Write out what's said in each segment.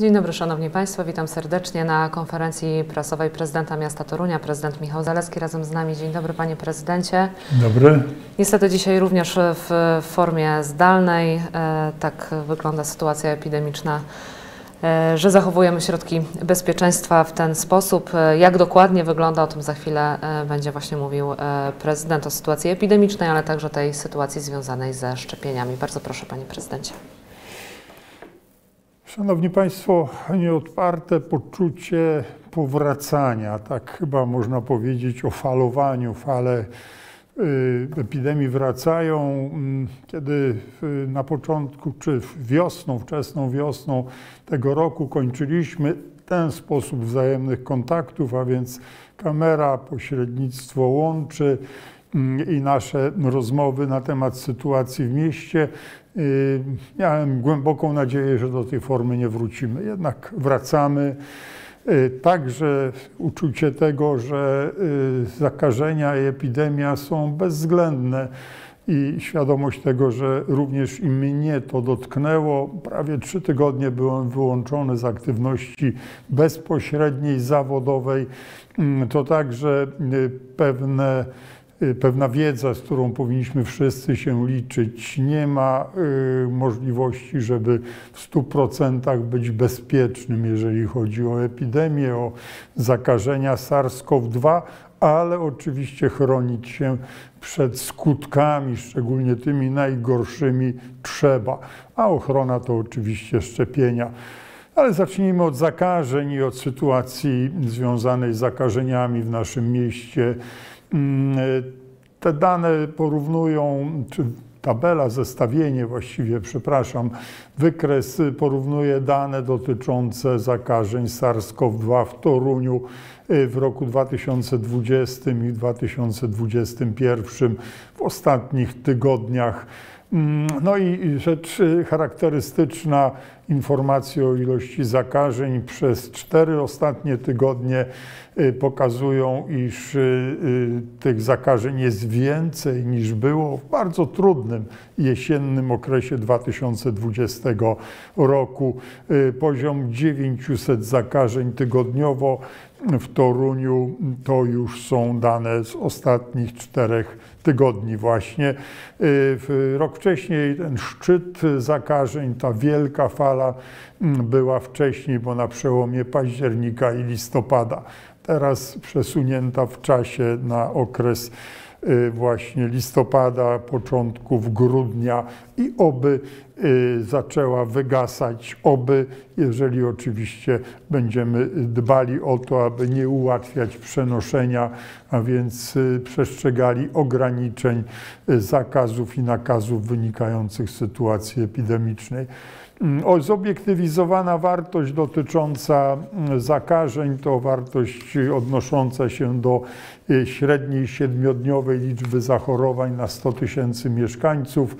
Dzień dobry Szanowni Państwo, witam serdecznie na konferencji prasowej prezydenta miasta Torunia, prezydent Michał Zaleski razem z nami. Dzień dobry Panie Prezydencie. Dobry. Niestety dzisiaj również w formie zdalnej. E, tak wygląda sytuacja epidemiczna e, że zachowujemy środki bezpieczeństwa w ten sposób. E, jak dokładnie wygląda, o tym za chwilę będzie właśnie mówił prezydent o sytuacji epidemicznej, ale także tej sytuacji związanej ze szczepieniami. Bardzo proszę, panie prezydencie. Szanowni Państwo, nieodparte poczucie powracania, tak chyba można powiedzieć o falowaniu. Fale y, epidemii wracają, mm, kiedy na początku, czy wiosną, wczesną wiosną tego roku kończyliśmy ten sposób wzajemnych kontaktów, a więc kamera, pośrednictwo łączy mm, i nasze rozmowy na temat sytuacji w mieście Y, miałem głęboką nadzieję, że do tej formy nie wrócimy. Jednak wracamy. Y, także uczucie tego, że y, zakażenia i epidemia są bezwzględne i świadomość tego, że również i mnie to dotknęło. Prawie trzy tygodnie byłem wyłączony z aktywności bezpośredniej, zawodowej. Mm, to także pewne Y, pewna wiedza, z którą powinniśmy wszyscy się liczyć. Nie ma y, możliwości, żeby w 100% być bezpiecznym, jeżeli chodzi o epidemię, o zakażenia SARS-CoV-2, ale oczywiście chronić się przed skutkami, szczególnie tymi najgorszymi, trzeba. A ochrona to oczywiście szczepienia. Ale zacznijmy od zakażeń i od sytuacji związanej z zakażeniami w naszym mieście. Mm, te dane porównują, czy tabela, zestawienie właściwie, przepraszam, wykres porównuje dane dotyczące zakażeń SARS-CoV-2 w Toruniu y, w roku 2020 i 2021 w ostatnich tygodniach. Mm, no i rzecz charakterystyczna, informacje o ilości zakażeń przez cztery ostatnie tygodnie y, pokazują, iż y, y, tych zakażeń jest więcej niż było w bardzo trudnym jesiennym okresie 2020 roku. Poziom 900 zakażeń tygodniowo w Toruniu to już są dane z ostatnich czterech tygodni właśnie. Rok wcześniej ten szczyt zakażeń, ta wielka fala mm, była wcześniej, bo na przełomie października i listopada. Teraz przesunięta w czasie na okres Y, właśnie listopada, początków grudnia i oby y, zaczęła wygasać, oby, jeżeli oczywiście będziemy dbali o to, aby nie ułatwiać przenoszenia, a więc y, przestrzegali ograniczeń, zakazów i nakazów wynikających z sytuacji epidemicznej. Mm, zobiektywizowana wartość dotycząca mm, zakażeń to wartość odnosząca się do y, średniej siedmiodniowej liczby zachorowań na 100 tysięcy mieszkańców.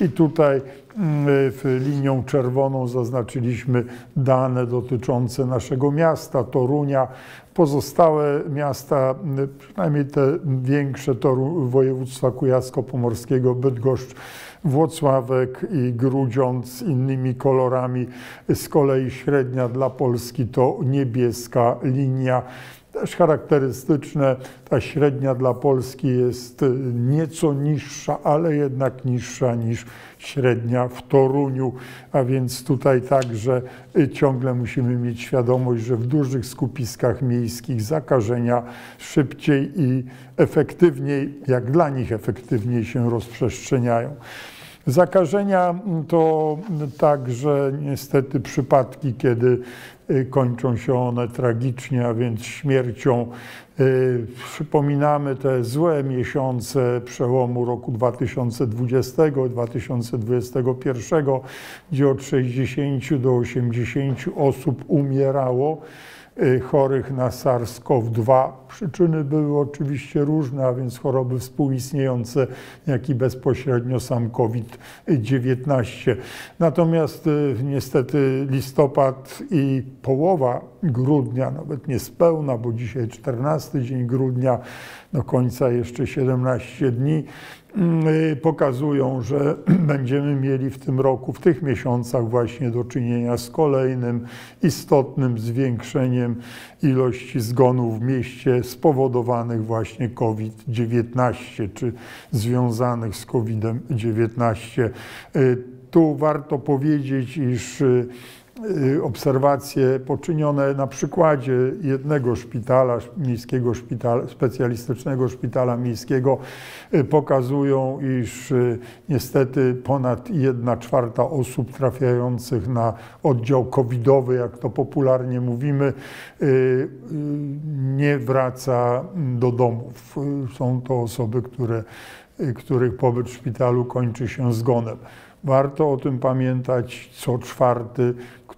I tutaj mm, linią czerwoną zaznaczyliśmy dane dotyczące naszego miasta, Torunia. Pozostałe miasta, przynajmniej te większe Toru, województwa kujawsko-pomorskiego, Bydgoszcz, Włocławek i Grudziądz z innymi kolorami. Z kolei średnia dla Polski to niebieska linia. Też charakterystyczne, ta średnia dla Polski jest nieco niższa, ale jednak niższa niż średnia w Toruniu, a więc tutaj także ciągle musimy mieć świadomość, że w dużych skupiskach miejskich zakażenia szybciej i efektywniej, jak dla nich efektywniej się rozprzestrzeniają. Zakażenia to także niestety przypadki, kiedy y, kończą się one tragicznie, a więc śmiercią. Y, przypominamy te złe miesiące przełomu roku 2020-2021, gdzie od 60 do 80 osób umierało. Y, chorych na SARS-CoV-2. Przyczyny były oczywiście różne, a więc choroby współistniejące, jak i bezpośrednio sam COVID-19. Natomiast y, niestety listopad i połowa grudnia, nawet niespełna, bo dzisiaj 14 dzień grudnia, do końca jeszcze 17 dni, y, pokazują, że będziemy mieli w tym roku, w tych miesiącach właśnie do czynienia z kolejnym istotnym zwiększeniem ilości zgonów w mieście spowodowanych właśnie COVID-19 czy związanych z COVID-19. Y, tu warto powiedzieć, iż Y, obserwacje poczynione na przykładzie jednego szpitala, miejskiego szpitala, specjalistycznego szpitala miejskiego y, pokazują, iż y, niestety ponad jedna czwarta osób trafiających na oddział covidowy, jak to popularnie mówimy, nie wraca do domów. Są to osoby, które, których pobyt w szpitalu kończy się zgonem. Warto o tym pamiętać. Co czwarty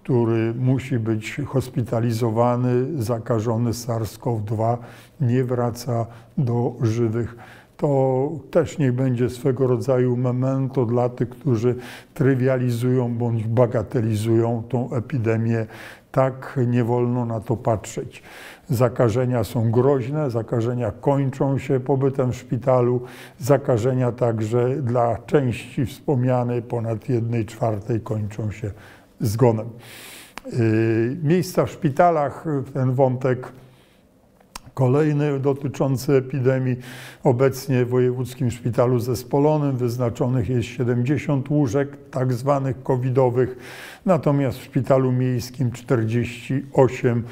który musi być hospitalizowany, zakażony SARS-CoV-2, nie wraca do żywych. To też niech będzie swego rodzaju memento dla tych, którzy trywializują bądź bagatelizują tą epidemię. Tak nie wolno na to patrzeć. Zakażenia są groźne, zakażenia kończą się pobytem w szpitalu, zakażenia także dla części wspomnianej ponad jednej czwartej kończą się zgonem. Y, miejsca w szpitalach, ten wątek kolejny dotyczący epidemii. Obecnie w Wojewódzkim Szpitalu Zespolonym wyznaczonych jest 70 łóżek tak zwanych covidowych, natomiast w Szpitalu Miejskim 48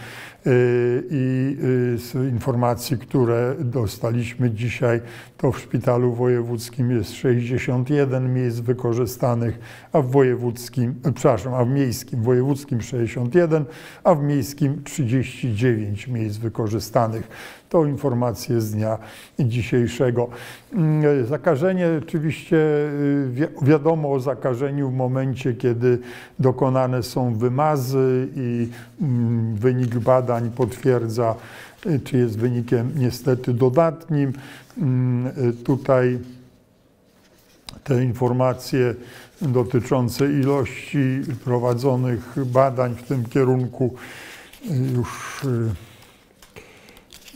i y, z informacji, które dostaliśmy dzisiaj, to w szpitalu wojewódzkim jest 61 miejsc wykorzystanych, a w wojewódzkim, przepraszam, a w miejskim, wojewódzkim 61, a w miejskim 39 miejsc wykorzystanych. To informacje z dnia dzisiejszego. Mm, zakażenie, oczywiście y, wiadomo o zakażeniu w momencie, kiedy dokonane są wymazy i mm, wynik badań potwierdza, y, czy jest wynikiem niestety dodatnim. Mm, y, tutaj te informacje dotyczące ilości prowadzonych badań w tym kierunku już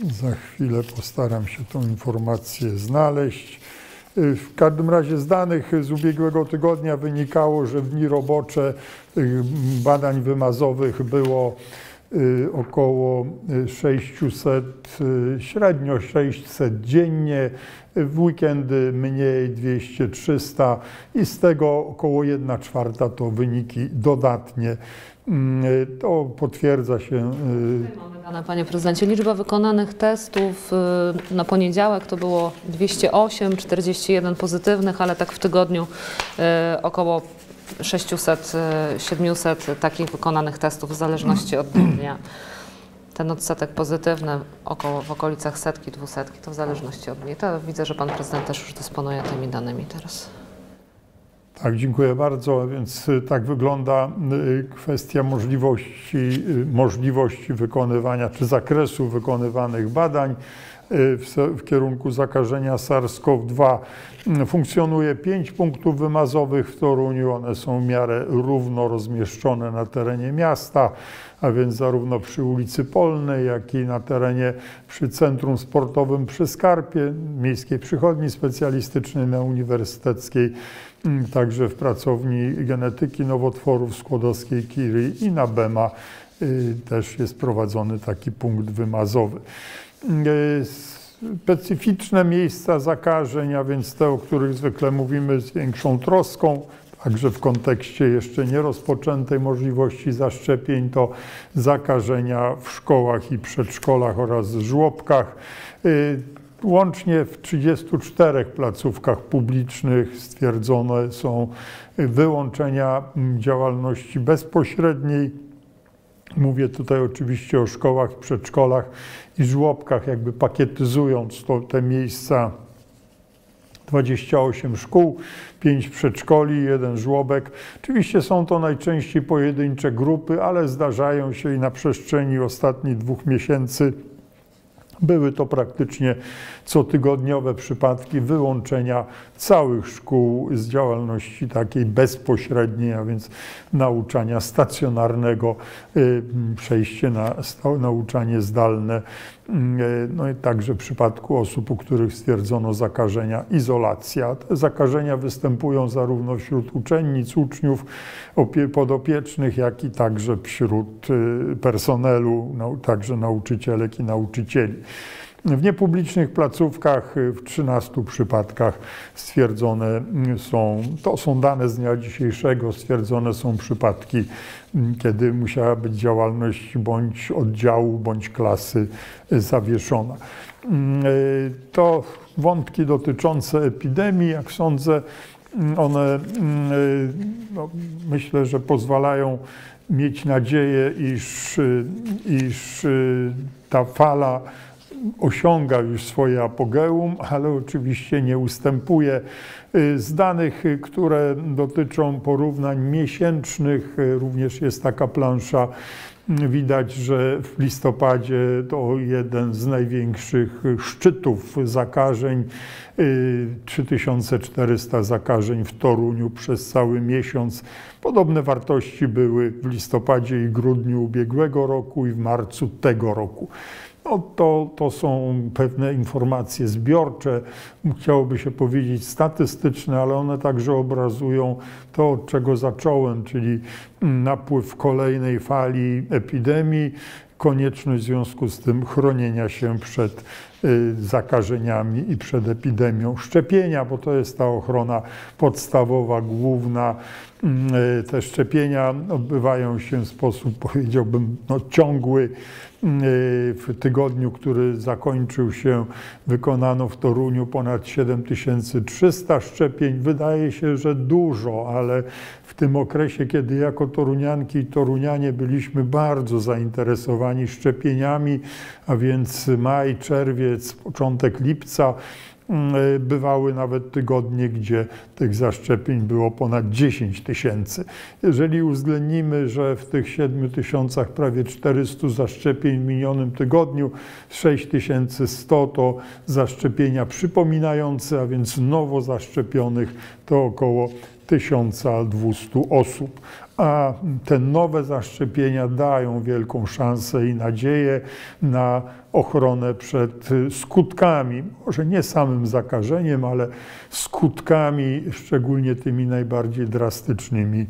za chwilę postaram się tą informację znaleźć. Y, w każdym razie z danych z ubiegłego tygodnia wynikało, że w dni robocze badań wymazowych było y, około 600, y, średnio 600 dziennie, w weekendy mniej 200-300 i z tego około 1 czwarta to wyniki dodatnie. Mm, to potwierdza się dane, panie prezydencie. Liczba wykonanych testów y, na poniedziałek to było 208, 41 pozytywnych, ale tak w tygodniu y, około 600-700 y, takich wykonanych testów w zależności od dnia. Ten odsetek pozytywny około w okolicach setki, dwusetki, to w zależności od dni. To widzę, że pan prezydent też już dysponuje tymi danymi teraz. Tak, dziękuję bardzo. Więc y, tak wygląda y, kwestia możliwości, y, możliwości wykonywania czy zakresu wykonywanych badań w, kierunku zakażenia SARS-CoV-2. Mm, funkcjonuje pięć punktów wymazowych w Toruniu. One są w miarę równo rozmieszczone na terenie miasta, a więc zarówno przy ulicy Polnej, jak i na terenie przy Centrum Sportowym przy Skarpie, Miejskiej Przychodni Specjalistycznej na Uniwersyteckiej także w pracowni genetyki nowotworów Skłodowskiej Kiry i na BEMA y, też jest prowadzony taki punkt wymazowy. Y, specyficzne miejsca zakażeń, a więc te, o których zwykle mówimy z większą troską, także w kontekście jeszcze nierozpoczętej możliwości zaszczepień, to zakażenia w szkołach i przedszkolach oraz żłobkach. Łącznie w 34 placówkach publicznych stwierdzone są wyłączenia działalności bezpośredniej. Mówię tutaj oczywiście o szkołach, przedszkolach i żłobkach, jakby pakietyzując to, te miejsca 28 szkół, 5 przedszkoli, jeden żłobek. Oczywiście są to najczęściej pojedyncze grupy, ale zdarzają się i na przestrzeni ostatnich dwóch miesięcy były to praktycznie cotygodniowe przypadki wyłączenia całych szkół z działalności takiej bezpośredniej, a więc nauczania stacjonarnego, y, przejście na nauczanie zdalne no i także w przypadku osób, u których stwierdzono zakażenia, izolacja. Te zakażenia występują zarówno wśród uczennic, uczniów, podopiecznych, jak i także wśród personelu, także nauczycielek i nauczycieli. W niepublicznych placówkach w 13 przypadkach stwierdzone są, to są dane z dnia dzisiejszego, stwierdzone są przypadki, kiedy musiała być działalność bądź oddziału, bądź klasy zawieszona. To wątki dotyczące epidemii, jak sądzę, one no, myślę, że pozwalają mieć nadzieję, iż, iż ta fala osiąga już swoje apogeum, ale oczywiście nie ustępuje. Y, z danych, y, które dotyczą porównań miesięcznych, y, również jest taka plansza. Widać, że w listopadzie to jeden z największych szczytów zakażeń. 3400 zakażeń w Toruniu przez cały miesiąc. Podobne wartości były w listopadzie i grudniu ubiegłego roku i w marcu tego roku. No to, to są pewne informacje zbiorcze, chciałoby się powiedzieć statystyczne, ale one także obrazują to, od czego zacząłem, czyli napływ kolejnej fali epidemii, konieczność w związku z tym chronienia się przed zakażeniami i przed epidemią. Szczepienia, bo to jest ta ochrona podstawowa, główna. Mm, y, te szczepienia odbywają się w sposób, powiedziałbym, no, ciągły. W tygodniu, który zakończył się, wykonano w Toruniu ponad 7300 szczepień. Wydaje się, że dużo, ale w tym okresie, kiedy jako torunianki i torunianie byliśmy bardzo zainteresowani szczepieniami, a więc maj, czerwiec, początek lipca, Mm, e, bywały nawet tygodnie, gdzie tych zaszczepień było ponad 10 tysięcy. Jeżeli uwzględnimy, że w tych 7 tysiącach prawie 400 zaszczepień w minionym tygodniu, 6100 to zaszczepienia przypominające, a więc nowo zaszczepionych to około 1200 osób a te nowe zaszczepienia dają wielką szansę i nadzieję na ochronę przed skutkami, może nie samym zakażeniem, ale skutkami, szczególnie tymi najbardziej drastycznymi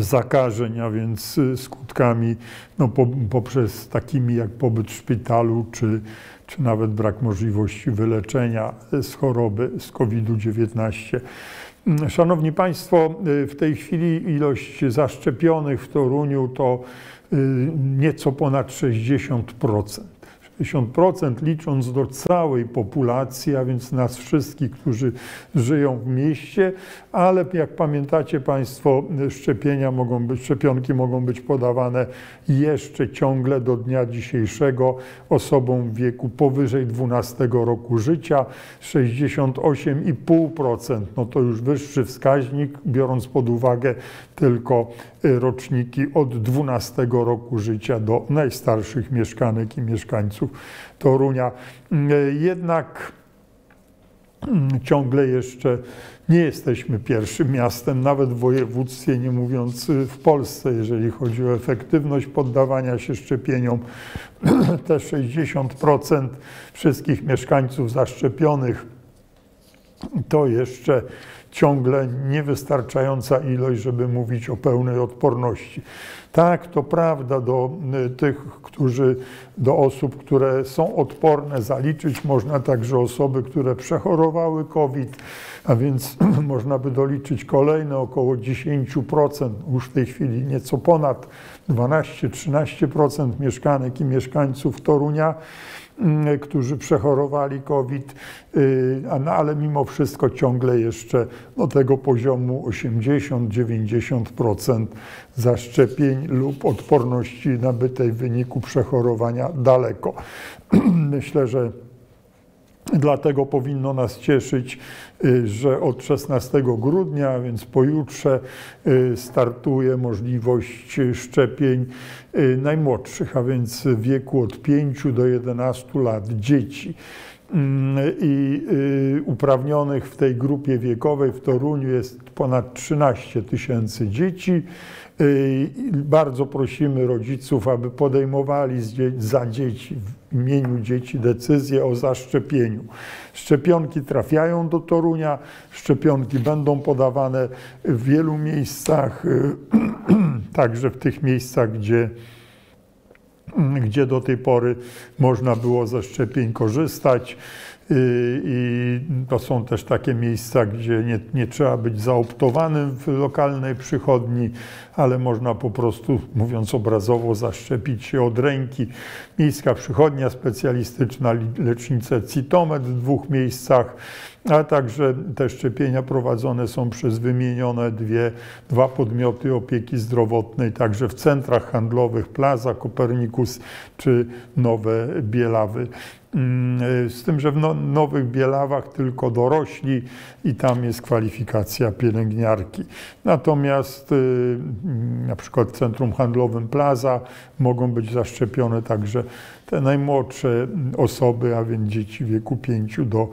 zakażeń, a więc skutkami no, poprzez takimi jak pobyt w szpitalu, czy, czy nawet brak możliwości wyleczenia z choroby z COVID-19. Szanowni Państwo, w tej chwili ilość zaszczepionych w Toruniu to y, nieco ponad 60%. 50% licząc do całej populacji, a więc nas wszystkich, którzy żyją w mieście, ale jak pamiętacie Państwo, szczepienia mogą być, szczepionki mogą być podawane jeszcze ciągle do dnia dzisiejszego osobom w wieku powyżej 12 roku życia. 68,5% no to już wyższy wskaźnik, biorąc pod uwagę tylko roczniki od 12 roku życia do najstarszych mieszkanek i mieszkańców Torunia. Jednak ciągle jeszcze nie jesteśmy pierwszym miastem, nawet w województwie, nie mówiąc w Polsce, jeżeli chodzi o efektywność poddawania się szczepieniom. Te 60% wszystkich mieszkańców zaszczepionych to jeszcze ciągle niewystarczająca ilość, żeby mówić o pełnej odporności. Tak, to prawda, do y, tych, którzy, do osób, które są odporne, zaliczyć można także osoby, które przechorowały COVID, a więc można by doliczyć kolejne około 10%, już w tej chwili nieco ponad 12-13% mieszkanek i mieszkańców Torunia którzy przechorowali COVID, y, ale mimo wszystko ciągle jeszcze do tego poziomu 80-90% zaszczepień lub odporności nabytej w wyniku przechorowania daleko. Myślę, że Dlatego powinno nas cieszyć, y, że od 16 grudnia, więc pojutrze, y, startuje możliwość szczepień najmłodszych, a więc w wieku od 5 do 11 lat dzieci. Mm, I uprawnionych w tej grupie wiekowej w Toruniu jest ponad 13 tysięcy dzieci Y, Bardzo prosimy rodziców, aby podejmowali za dzieci, imieniu dzieci decyzje o zaszczepieniu. Szczepionki trafiają do Torunia, szczepionki będą podawane w wielu miejscach, także w tych miejscach, gdzie gdzie do tej pory można było ze szczepień korzystać. I to są też takie miejsca, gdzie nie, nie trzeba być zaoptowanym w lokalnej przychodni, ale można po prostu, mówiąc obrazowo, zaszczepić się od ręki. Miejska przychodnia specjalistyczna, li- lecznice Citomet w dwóch miejscach, a także te szczepienia prowadzone są przez wymienione dwie, dwa podmioty opieki zdrowotnej, także w centrach handlowych Plaza, Kopernikus czy Nowe Bielawy. Mm, Z tym, że w no, Nowych Bielawach tylko dorośli i tam jest kwalifikacja pielęgniarki. Natomiast y, na przykład w centrum handlowym Plaza mogą być zaszczepione także te najmłodsze osoby, a więc dzieci w wieku 5 do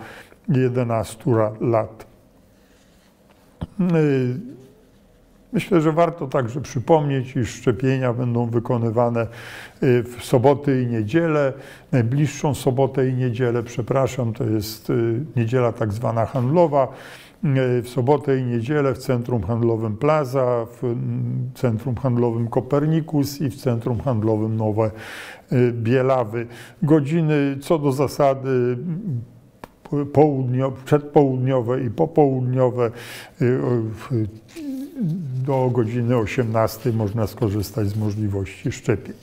11 ra- lat. Y, Myślę, że warto także przypomnieć, iż szczepienia będą wykonywane y, w soboty i niedzielę. Najbliższą sobotę i niedzielę, przepraszam, to jest y, niedziela tak zwana handlowa. Y, W sobotę i niedzielę w Centrum Handlowym Plaza, w Centrum Handlowym Kopernikus i w Centrum Handlowym Nowe y, Bielawy. Godziny co do zasady południo, przedpołudniowe i popołudniowe w- do godziny 18 można skorzystać z możliwości szczepień.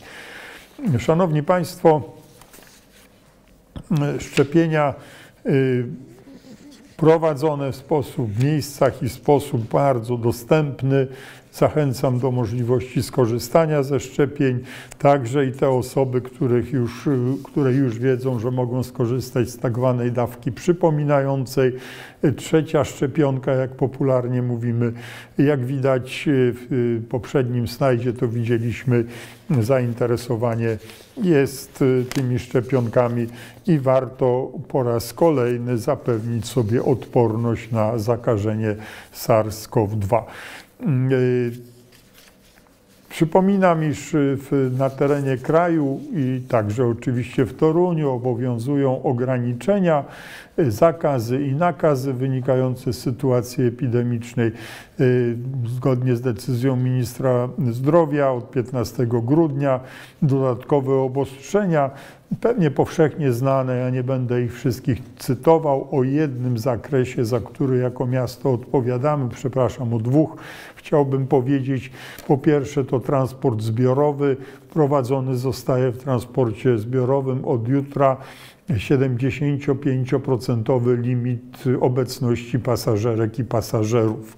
Szanowni Państwo, szczepienia prowadzone w sposób w miejscach i sposób bardzo dostępny. Zachęcam do możliwości skorzystania ze szczepień, także i te osoby, których już, które już wiedzą, że mogą skorzystać z tak zwanej dawki przypominającej. Trzecia szczepionka, jak popularnie mówimy, jak widać w poprzednim slajdzie, to widzieliśmy zainteresowanie jest y, tymi szczepionkami i warto po raz kolejny zapewnić sobie odporność na zakażenie SARS-CoV-2. Przypominam, iż na terenie kraju i także oczywiście w Toruniu obowiązują ograniczenia, y, zakazy i nakazy wynikające z sytuacji epidemicznej. Y, Zgodnie z decyzją ministra zdrowia od 15 grudnia dodatkowe obostrzenia, pewnie powszechnie znane, ja nie będę ich wszystkich cytował, o jednym zakresie, za który jako miasto odpowiadamy, przepraszam, o dwóch chciałbym powiedzieć. Po pierwsze to transport zbiorowy. Wprowadzony zostaje w transporcie zbiorowym od jutra 75% limit obecności pasażerek i pasażerów.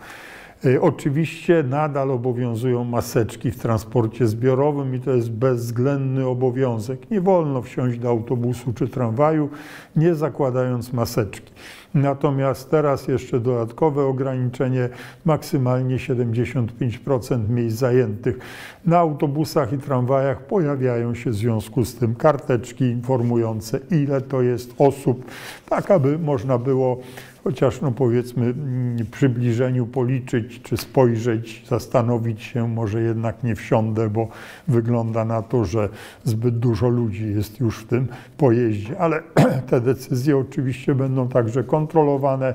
Y, Oczywiście nadal obowiązują maseczki w transporcie zbiorowym i to jest bezwzględny obowiązek. Nie wolno wsiąść do autobusu czy tramwaju, nie zakładając maseczki. Natomiast teraz jeszcze dodatkowe ograniczenie, maksymalnie 75% miejsc zajętych. Na autobusach i tramwajach pojawiają się w związku z tym karteczki informujące, ile to jest osób, tak aby można było chociaż no powiedzmy mm, przybliżeniu policzyć, czy spojrzeć, zastanowić się, może jednak nie wsiądę, bo wygląda na to, że zbyt dużo ludzi jest już w tym pojeździe. Ale te decyzje oczywiście będą także kontrolowane.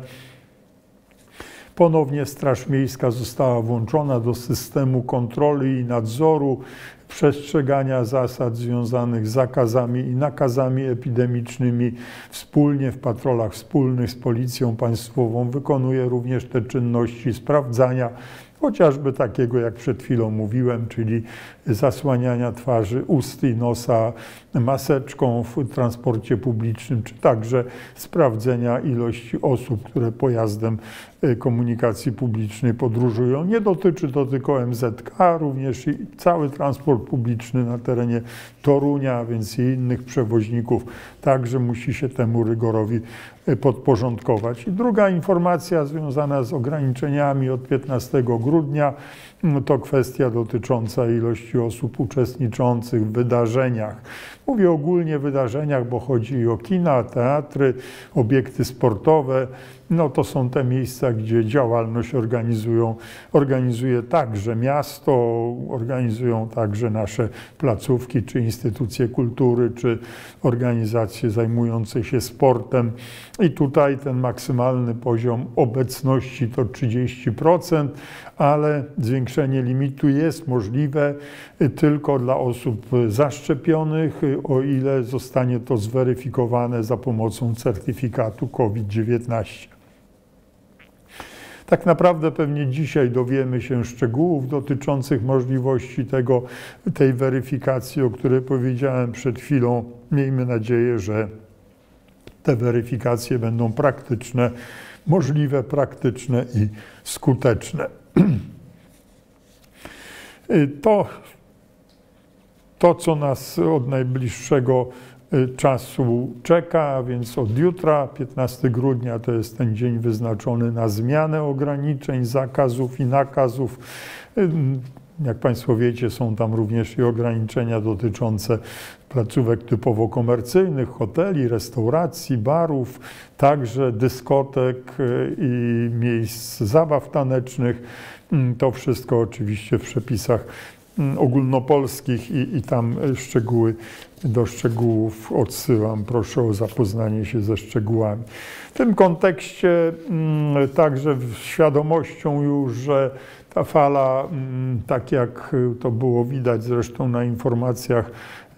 Ponownie Straż Miejska została włączona do systemu kontroli i nadzoru przestrzegania zasad związanych z zakazami i nakazami epidemicznymi. Wspólnie w patrolach wspólnych z Policją Państwową wykonuje również te czynności sprawdzania, chociażby takiego, jak przed chwilą mówiłem, czyli zasłaniania twarzy, ust i nosa maseczką w transporcie publicznym, czy także sprawdzenia ilości osób, które pojazdem y, komunikacji publicznej podróżują. Nie dotyczy to tylko MZK, również i cały transport publiczny na terenie Torunia, a więc i innych przewoźników także musi się temu rygorowi y, podporządkować. I druga informacja związana z ograniczeniami od 15 grudnia to kwestia dotycząca ilości osób uczestniczących w wydarzeniach. Mówię ogólnie wydarzeniach, bo chodzi i o kina, teatry, obiekty sportowe. No to są te miejsca, gdzie działalność organizują, organizuje także miasto, organizują także nasze placówki, czy instytucje kultury, czy organizacje zajmujące się sportem. I tutaj ten maksymalny poziom obecności to 30%, ale zwiększenie limitu jest możliwe tylko dla osób zaszczepionych, o ile zostanie to zweryfikowane za pomocą certyfikatu COVID-19. Tak naprawdę pewnie dzisiaj dowiemy się szczegółów dotyczących możliwości tego, tej weryfikacji, o której powiedziałem przed chwilą. Miejmy nadzieję, że te weryfikacje będą praktyczne, możliwe, praktyczne i skuteczne. To, to, co nas od najbliższego y, czasu czeka, więc od jutra, 15 grudnia, to jest ten dzień wyznaczony na zmianę ograniczeń, zakazów i nakazów. Y, jak Państwo wiecie, są tam również i ograniczenia dotyczące placówek typowo komercyjnych, hoteli, restauracji, barów, także dyskotek y, i miejsc zabaw tanecznych. Mm, to wszystko oczywiście w przepisach ogólnopolskich i, i tam szczegóły, do szczegółów odsyłam. Proszę o zapoznanie się ze szczegółami. W tym kontekście mm, także świadomością już, że ta fala, tak jak to było widać zresztą na informacjach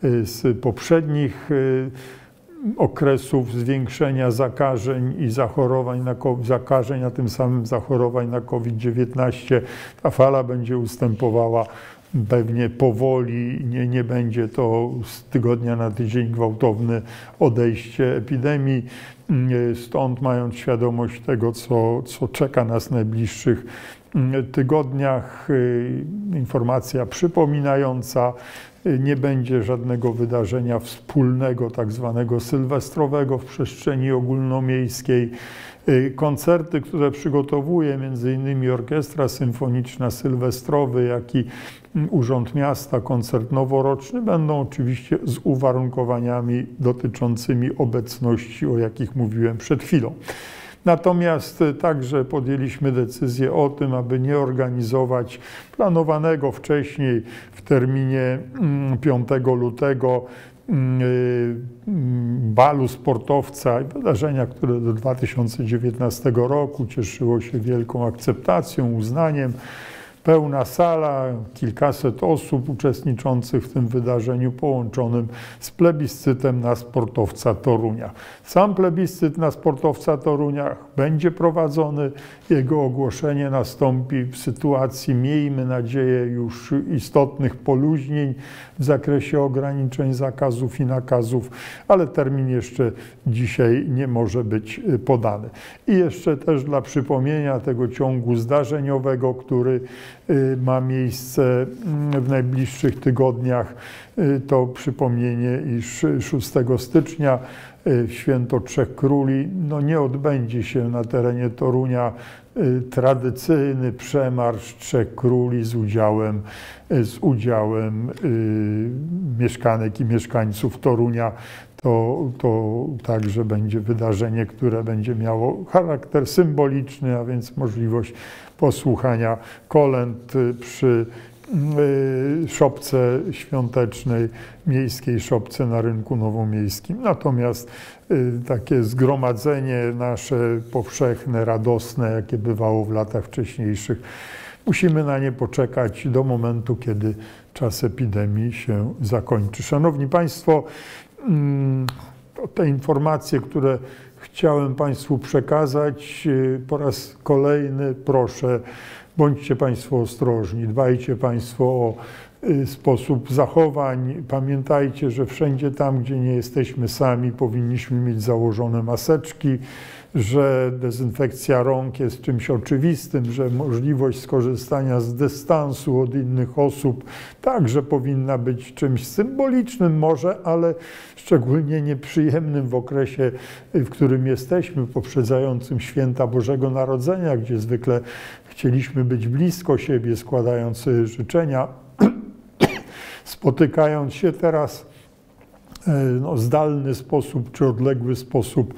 y, z poprzednich y, okresów zwiększenia zakażeń i zachorowań na zakażeń, a tym samym zachorowań na COVID-19, ta fala będzie ustępowała pewnie powoli, nie, nie będzie to z tygodnia na tydzień gwałtowne odejście epidemii. Stąd mając świadomość tego, co, co czeka nas w najbliższych tygodniach, y, informacja przypominająca, nie będzie żadnego wydarzenia wspólnego, tak zwanego sylwestrowego w przestrzeni ogólnomiejskiej. Y, koncerty, które przygotowuje innymi Orkiestra Symfoniczna Sylwestrowy, jak i mm, Urząd Miasta, koncert noworoczny, będą oczywiście z uwarunkowaniami dotyczącymi obecności, o jakich mówiłem przed chwilą. Natomiast także podjęliśmy decyzję o tym, aby nie organizować planowanego wcześniej w terminie 5 mm, lutego y, balu sportowca i wydarzenia, które do 2019 roku cieszyło się wielką akceptacją, uznaniem pełna sala, kilkaset osób uczestniczących w tym wydarzeniu połączonym z plebiscytem na sportowca Torunia. Sam plebiscyt na sportowca Torunia będzie prowadzony. Jego ogłoszenie nastąpi w sytuacji, miejmy nadzieję, już istotnych poluźnień w zakresie ograniczeń, zakazów i nakazów, ale termin jeszcze dzisiaj nie może być podany. I jeszcze też dla przypomnienia tego ciągu zdarzeniowego, który Y, ma miejsce mm, w najbliższych tygodniach. Y, to przypomnienie, iż 6 stycznia y, święto Trzech Króli no nie odbędzie się na terenie Torunia tradycyjny przemarsz Trzech Króli z udziałem, z udziałem mieszkanek i mieszkańców Torunia. To, to także będzie wydarzenie, które będzie miało charakter symboliczny, a więc możliwość posłuchania kolęd przy y, szopce świątecznej, miejskiej szopce na rynku nowomiejskim. Natomiast y, takie zgromadzenie nasze powszechne, radosne, jakie bywało w latach wcześniejszych, musimy na nie poczekać do momentu, kiedy czas epidemii się zakończy. Szanowni Państwo, te informacje, które chciałem Państwu przekazać. Y, po raz kolejny proszę, bądźcie Państwo ostrożni, dbajcie Państwo o y, sposób zachowań. Pamiętajcie, że wszędzie tam, gdzie nie jesteśmy sami, powinniśmy mieć założone maseczki że dezynfekcja rąk jest czymś oczywistym, że możliwość skorzystania z dystansu od innych osób także powinna być czymś symbolicznym może, ale szczególnie nieprzyjemnym w okresie, w którym jesteśmy, poprzedzającym święta Bożego Narodzenia, gdzie zwykle chcieliśmy być blisko siebie, składając życzenia. Spotykając się teraz no, zdalny sposób czy odległy sposób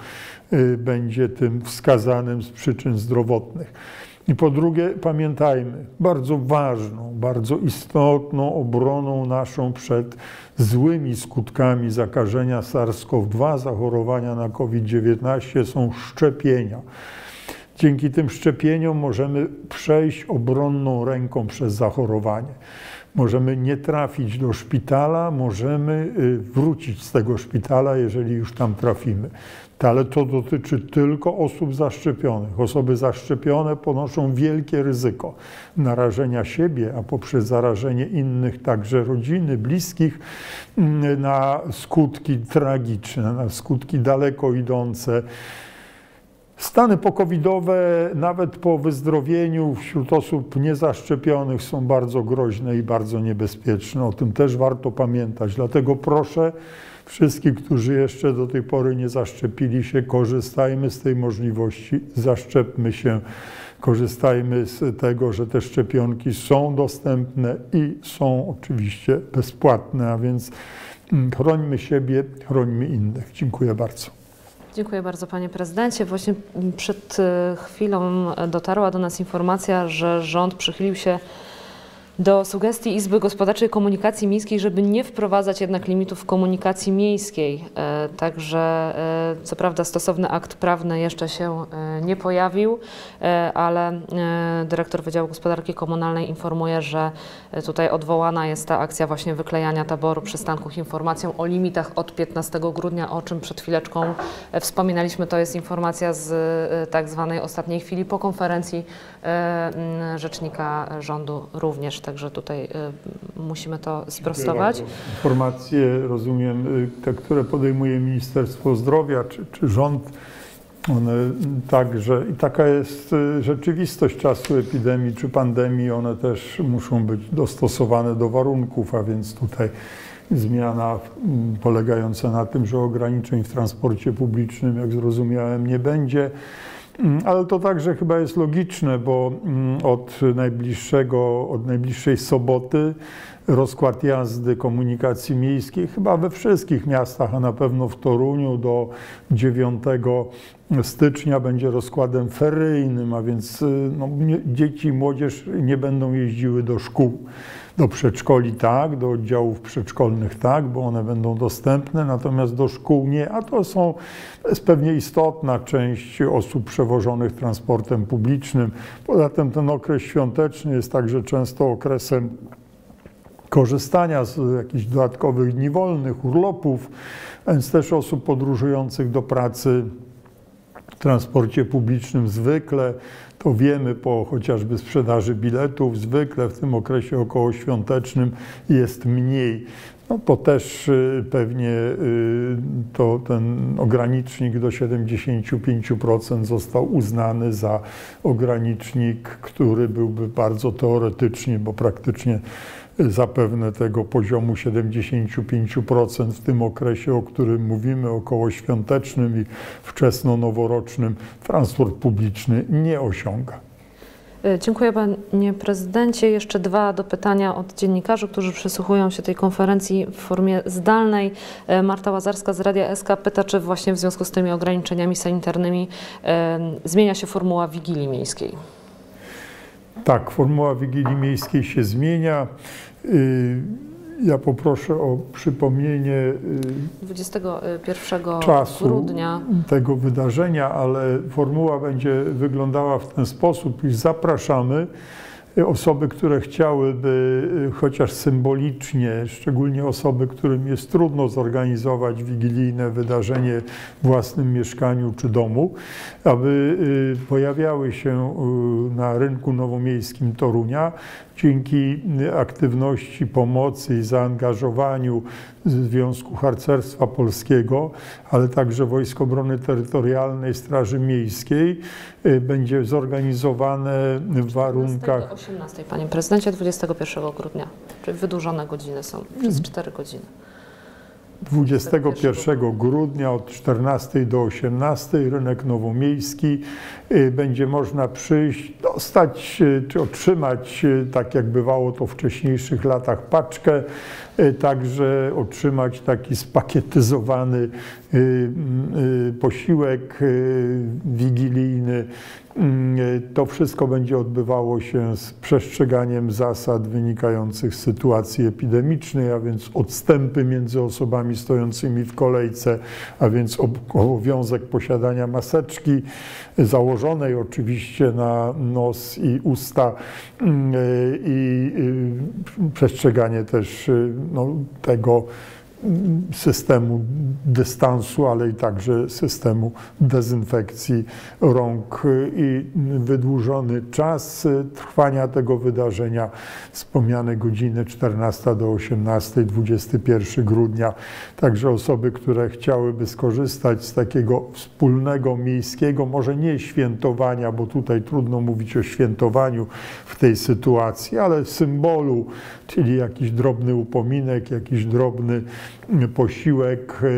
e, będzie tym wskazanym z przyczyn zdrowotnych. I po drugie, pamiętajmy, bardzo ważną, bardzo istotną obroną naszą przed złymi skutkami zakażenia SARS-CoV-2, zachorowania na COVID-19 są szczepienia. Dzięki tym szczepieniom możemy przejść obronną ręką przez zachorowanie. Możemy nie trafić do szpitala, możemy y, wrócić z tego szpitala, jeżeli już tam trafimy. Ale to dotyczy tylko osób zaszczepionych. Osoby zaszczepione ponoszą wielkie ryzyko narażenia siebie, a poprzez zarażenie innych, także rodziny, bliskich, mm, na skutki tragiczne, na skutki daleko idące. Stany pokowidowe, nawet po wyzdrowieniu wśród osób niezaszczepionych, są bardzo groźne i bardzo niebezpieczne. O tym też warto pamiętać. Dlatego proszę wszystkich, którzy jeszcze do tej pory nie zaszczepili się, korzystajmy z tej możliwości, zaszczepmy się, korzystajmy z tego, że te szczepionki są dostępne i są oczywiście bezpłatne, a więc mm, chrońmy siebie, chrońmy innych. Dziękuję bardzo. Dziękuję bardzo panie prezydencie. Właśnie przed e, chwilą dotarła do nas informacja, że rząd przychylił się do sugestii Izby Gospodarczej Komunikacji Miejskiej, żeby nie wprowadzać jednak limitów komunikacji miejskiej. E, także e, co prawda stosowny akt prawny jeszcze się e, nie pojawił, ale dyrektor Wydziału Gospodarki Komunalnej informuje, że tutaj odwołana jest ta akcja właśnie wyklejania taboru przystanków informacją o limitach od 15 grudnia, o czym przed chwileczką wspominaliśmy. To jest informacja z tak zwanej ostatniej chwili po konferencji rzecznika rządu również także tutaj y, musimy to sprostować. Informacje, rozumiem, y, te, które podejmuje Ministerstwo Zdrowia czy, czy rząd, one także, i taka jest y, rzeczywistość czasu epidemii czy pandemii, one też muszą być dostosowane do warunków, a więc tutaj zmiana mm, polegająca na tym, że ograniczeń w transporcie publicznym, jak zrozumiałem, nie będzie. Mm, ale to także chyba jest logiczne, bo mm, od najbliższego, od najbliższej soboty rozkład jazdy komunikacji miejskiej chyba we wszystkich miastach, a na pewno w Toruniu do 9 stycznia będzie rozkładem feryjnym, a więc y, no, dzieci i młodzież nie będą jeździły do szkół. Do przedszkoli tak, do oddziałów przedszkolnych tak, bo one będą dostępne, natomiast do szkół nie, a to są, to jest pewnie istotna część osób przewożonych transportem publicznym. Poza tym ten okres świąteczny jest także często okresem korzystania z jakichś dodatkowych dni wolnych, urlopów, więc też osób podróżujących do pracy w transporcie publicznym zwykle to wiemy po chociażby sprzedaży biletów, zwykle w tym okresie okołoświątecznym jest mniej. No to też y, pewnie y, to ten ogranicznik do 75% został uznany za ogranicznik, który byłby bardzo teoretycznie, bo praktycznie zapewne tego poziomu 75% w tym okresie, o którym mówimy, około świątecznym i wczesno-noworocznym, transport publiczny nie osiąga. E, dziękuję panie prezydencie. Jeszcze dwa do pytania od dziennikarzy, którzy przysłuchują się tej konferencji w formie zdalnej. E, Marta Łazarska z Radia SK pyta, czy właśnie w związku z tymi ograniczeniami sanitarnymi zmienia się formuła Wigilii Miejskiej. Tak, formuła Wigilii Miejskiej się zmienia. Y, ja poproszę o przypomnienie 21 y, czasu grudnia tego wydarzenia, ale formuła będzie wyglądała w ten sposób, iż zapraszamy osoby, które chciałyby y, chociaż symbolicznie, szczególnie osoby, którym jest trudno zorganizować wigilijne wydarzenie w własnym mieszkaniu czy domu, aby y, pojawiały się y, na rynku nowomiejskim Torunia dzięki aktywności, pomocy i zaangażowaniu Związku Harcerstwa Polskiego, ale także Wojsk Obrony Terytorialnej, Straży Miejskiej y, będzie zorganizowane w warunkach... Do 18, panie prezydencie, 21 grudnia, czyli wydłużone godziny są, przez 4 godziny. 21 grudnia od 14 do 18 rynek nowomiejski. Y, będzie można przyjść, dostać y, czy otrzymać, y, tak jak bywało to w wcześniejszych latach, paczkę, także otrzymać taki spakietyzowany posiłek wigilijny to wszystko będzie odbywało się z przestrzeganiem zasad wynikających z sytuacji epidemicznej, a więc odstępy między osobami stojącymi w kolejce, a więc obowiązek posiadania maseczki założonej oczywiście na nos i usta mm, i przestrzeganie też no, tego, systemu dystansu, ale i także systemu dezynfekcji rąk i wydłużony czas trwania tego wydarzenia, wspomniane godziny 14 do 18, 21 grudnia. Także osoby, które chciałyby skorzystać z takiego wspólnego miejskiego, może nie świętowania, bo tutaj trudno mówić o świętowaniu w tej sytuacji, ale symbolu, czyli jakiś drobny upominek, jakiś drobny posiłek e,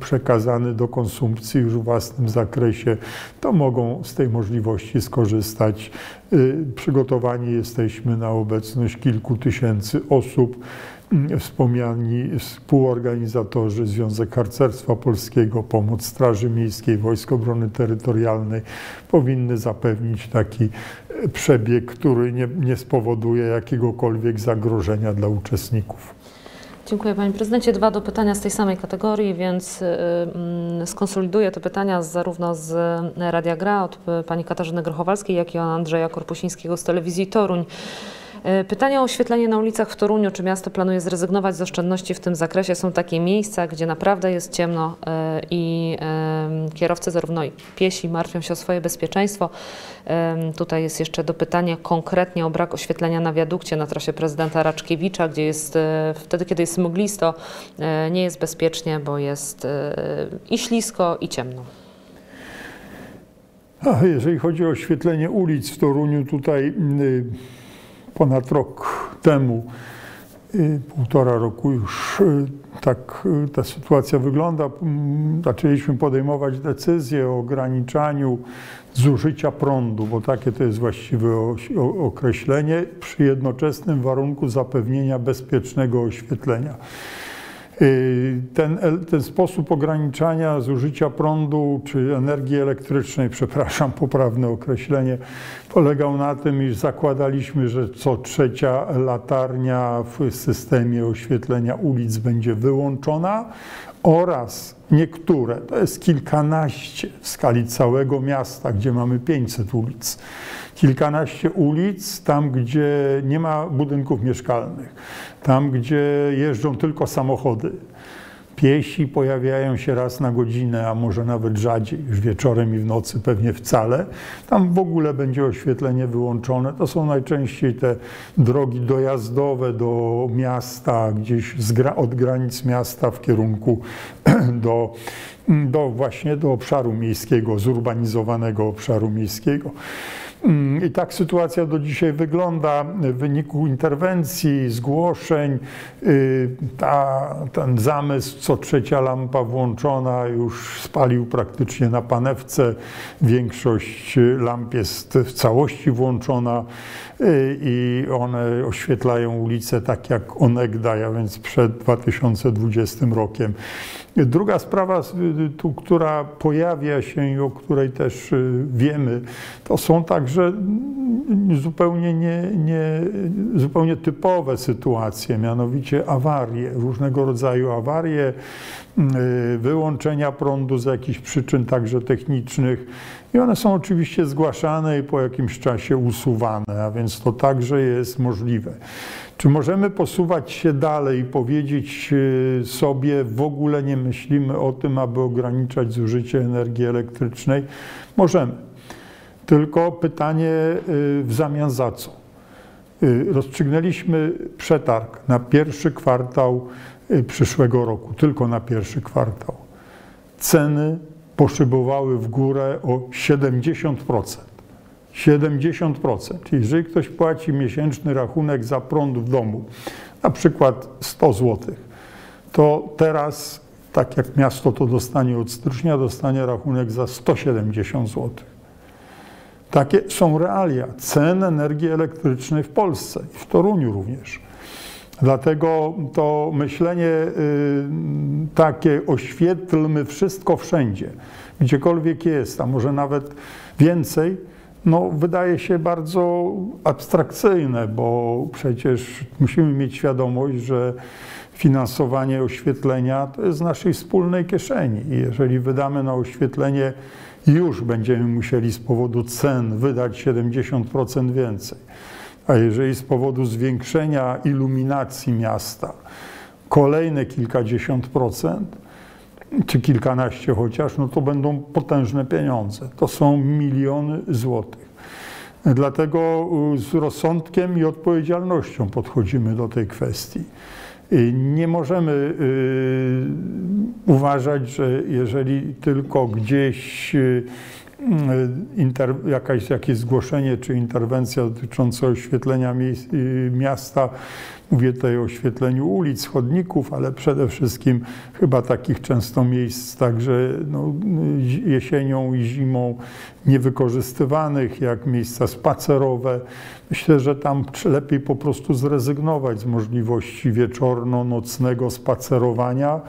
przekazany do konsumpcji już w własnym zakresie, to mogą z tej możliwości skorzystać. E, przygotowani jesteśmy na obecność kilku tysięcy osób. Mm, wspomniani współorganizatorzy, Związek Harcerstwa Polskiego, Pomoc Straży Miejskiej, Wojsk Obrony Terytorialnej powinny zapewnić taki e, przebieg, który nie, nie spowoduje jakiegokolwiek zagrożenia dla uczestników. Dziękuję Panie Prezydencie. Dwa do pytania z tej samej kategorii, więc y, y, skonsoliduję te pytania zarówno z Radia Gra od Pani Katarzyny Grochowalskiej, jak i od Andrzeja Korpusińskiego z telewizji Toruń. E, pytanie o oświetlenie na ulicach w Toruniu. Czy miasto planuje zrezygnować z oszczędności w tym zakresie? Są takie miejsca, gdzie naprawdę jest ciemno e, i kierowcy, zarówno piesi, martwią się o swoje bezpieczeństwo. Tutaj jest jeszcze do pytania konkretnie o brak oświetlenia na wiadukcie na trasie prezydenta Raczkiewicza, gdzie jest e, wtedy, kiedy jest mglisto, nie jest bezpiecznie, bo jest i ślisko, i ciemno. A jeżeli chodzi o oświetlenie ulic w Toruniu, tutaj y, ponad rok temu, y, półtora roku już y, tak y, ta sytuacja wygląda. Mm, zaczęliśmy podejmować decyzje o ograniczaniu zużycia prądu, bo takie to jest właściwe określenie, przy jednoczesnym warunku zapewnienia bezpiecznego oświetlenia. Ten, ten sposób ograniczania zużycia prądu czy energii elektrycznej, przepraszam, poprawne określenie, polegał na tym, iż zakładaliśmy, że co trzecia latarnia w systemie oświetlenia ulic będzie wyłączona oraz niektóre, to jest kilkanaście w skali całego miasta, gdzie mamy 500 ulic, kilkanaście ulic, tam gdzie nie ma budynków mieszkalnych, tam gdzie jeżdżą tylko samochody. Piesi pojawiają się raz na godzinę, a może nawet rzadziej, już wieczorem i w nocy pewnie wcale. Tam w ogóle będzie oświetlenie wyłączone. To są najczęściej te drogi dojazdowe do miasta, gdzieś od granic miasta w kierunku do, do właśnie do obszaru miejskiego, zurbanizowanego obszaru miejskiego. I tak sytuacja do dzisiaj wygląda. W wyniku interwencji, zgłoszeń, y, ta, ten zamysł, co trzecia lampa włączona, już spalił praktycznie na panewce. Większość lamp jest w całości włączona i one oświetlają ulice tak jak onegdaj, a więc przed 2020 rokiem. Druga sprawa, tu, która pojawia się i o której też y, wiemy, to są także zupełnie, nie, nie, zupełnie typowe sytuacje, mianowicie awarie, różnego rodzaju awarie, y, wyłączenia prądu z jakichś przyczyn także technicznych. I one są oczywiście zgłaszane i po jakimś czasie usuwane, a więc to także jest możliwe. Czy możemy posuwać się dalej i powiedzieć y, sobie, w ogóle nie myślimy o tym, aby ograniczać zużycie energii elektrycznej? Możemy. Tylko pytanie y, w zamian za co? Y, rozstrzygnęliśmy przetarg na pierwszy kwartał przyszłego roku, tylko na pierwszy kwartał. Ceny poszybowały w górę o 70%. 70%. Czyli jeżeli ktoś płaci miesięczny rachunek za prąd w domu, na przykład 100 zł, to teraz tak jak miasto to dostanie od stycznia, dostanie rachunek za 170 zł. Takie są realia cen energii elektrycznej w Polsce i w Toruniu również. Dlatego to myślenie y, takie oświetlmy wszystko wszędzie, gdziekolwiek jest, a może nawet więcej, no, wydaje się bardzo abstrakcyjne, bo przecież musimy mieć świadomość, że finansowanie oświetlenia to jest z naszej wspólnej kieszeni. I jeżeli wydamy na oświetlenie, już będziemy musieli z powodu cen wydać 70% więcej. A jeżeli z powodu zwiększenia iluminacji miasta kolejne kilkadziesiąt procent, czy kilkanaście chociaż, no to będą potężne pieniądze. To są miliony złotych. Dlatego z rozsądkiem i odpowiedzialnością podchodzimy do tej kwestii. Nie możemy y, uważać, że jeżeli tylko gdzieś y, inter, jakaś, jakieś zgłoszenie czy interwencja dotycząca oświetlenia miasta, mówię tutaj o oświetleniu ulic, chodników, ale przede wszystkim chyba takich często miejsc także no, jesienią i zimą niewykorzystywanych, jak miejsca spacerowe. Myślę, że tam lepiej po prostu zrezygnować z możliwości wieczorno-nocnego spacerowania,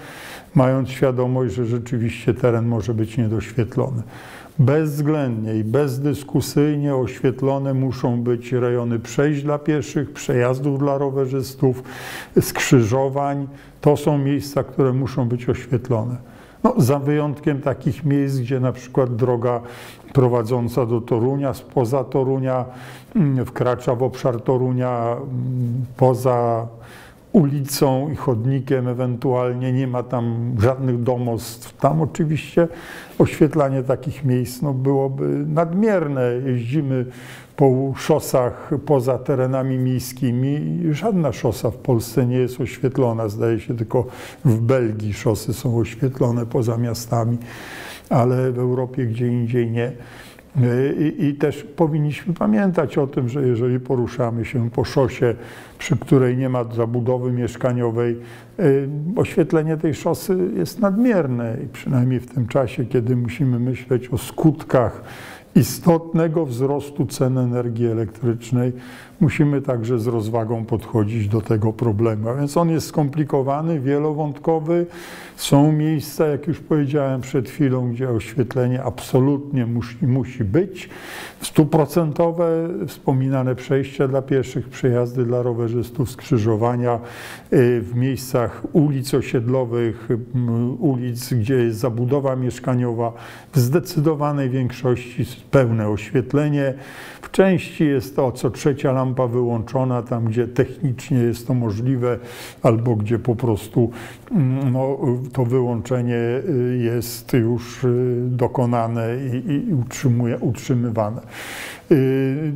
mając świadomość, że rzeczywiście teren może być niedoświetlony bezwzględnie i bezdyskusyjnie oświetlone muszą być rejony przejść dla pieszych, przejazdów dla rowerzystów, skrzyżowań. To są miejsca, które muszą być oświetlone. No, za wyjątkiem takich miejsc, gdzie na przykład droga prowadząca do Torunia, spoza Torunia, mm, wkracza w obszar Torunia, mm, poza ulicą i chodnikiem, ewentualnie nie ma tam żadnych domostw. Tam oczywiście oświetlanie takich miejsc no, byłoby nadmierne. Jeździmy po szosach poza terenami miejskimi żadna szosa w Polsce nie jest oświetlona. Zdaje się, tylko w Belgii szosy są oświetlone poza miastami, ale w Europie gdzie indziej nie. I, I, też powinniśmy pamiętać o tym, że jeżeli poruszamy się po szosie, przy której nie ma zabudowy mieszkaniowej, y, oświetlenie tej szosy jest nadmierne i przynajmniej w tym czasie, kiedy musimy myśleć o skutkach istotnego wzrostu cen energii elektrycznej, musimy także z rozwagą podchodzić do tego problemu. A więc on jest skomplikowany, wielowątkowy. Są miejsca, jak już powiedziałem przed chwilą, gdzie oświetlenie absolutnie musi, musi być. Stuprocentowe, wspominane przejścia dla pieszych, przejazdy dla rowerzystów, skrzyżowania y, w miejscach ulic osiedlowych, ulic, gdzie jest zabudowa mieszkaniowa, w zdecydowanej większości pełne oświetlenie. W części jest to co trzecia lampa wyłączona, tam gdzie technicznie jest to możliwe, albo gdzie po prostu mm, no, to wyłączenie y, jest już y, dokonane i, i utrzymuje, utrzymywane. Y,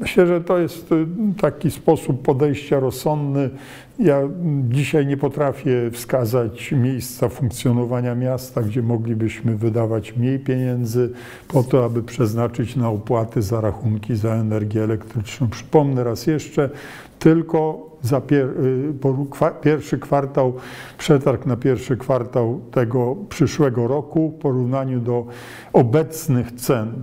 myślę, że to jest taki sposób podejścia rozsądny. Ja dzisiaj nie potrafię wskazać miejsca funkcjonowania miasta, gdzie moglibyśmy wydawać mniej pieniędzy po to, aby przeznaczyć na opłaty za rachunki za energię elektryczną. Przypomnę raz jeszcze, tylko za pier y, pierwszy kwartał, przetarg na pierwszy kwartał tego przyszłego roku w porównaniu do obecnych cen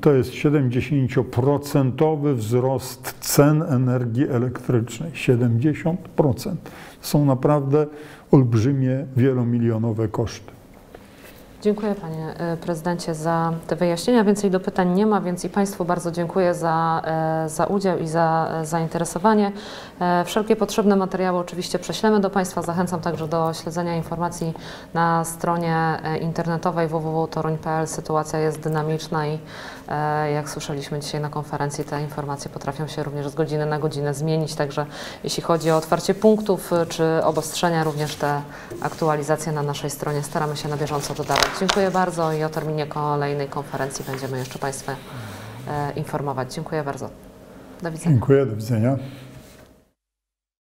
to jest 70% wzrost cen energii elektrycznej. 70%. Są naprawdę olbrzymie, wielomilionowe koszty. Dziękuję Panie e, Prezydencie za te wyjaśnienia. Więcej do pytań nie ma, więc i Państwu bardzo dziękuję za, e, za udział i za e, zainteresowanie. Wszelkie potrzebne materiały oczywiście prześlemy do Państwa. Zachęcam także do śledzenia informacji na stronie internetowej www.toruń.pl. Sytuacja jest dynamiczna i jak słyszeliśmy dzisiaj na konferencji, te informacje potrafią się również z godziny na godzinę zmienić. Także jeśli chodzi o otwarcie punktów czy obostrzenia, również te aktualizacje na naszej stronie staramy się na bieżąco dodawać. Dziękuję bardzo i o terminie kolejnej konferencji będziemy jeszcze Państwa e, informować. Dziękuję bardzo. Do widzenia. Dziękuję, do widzenia.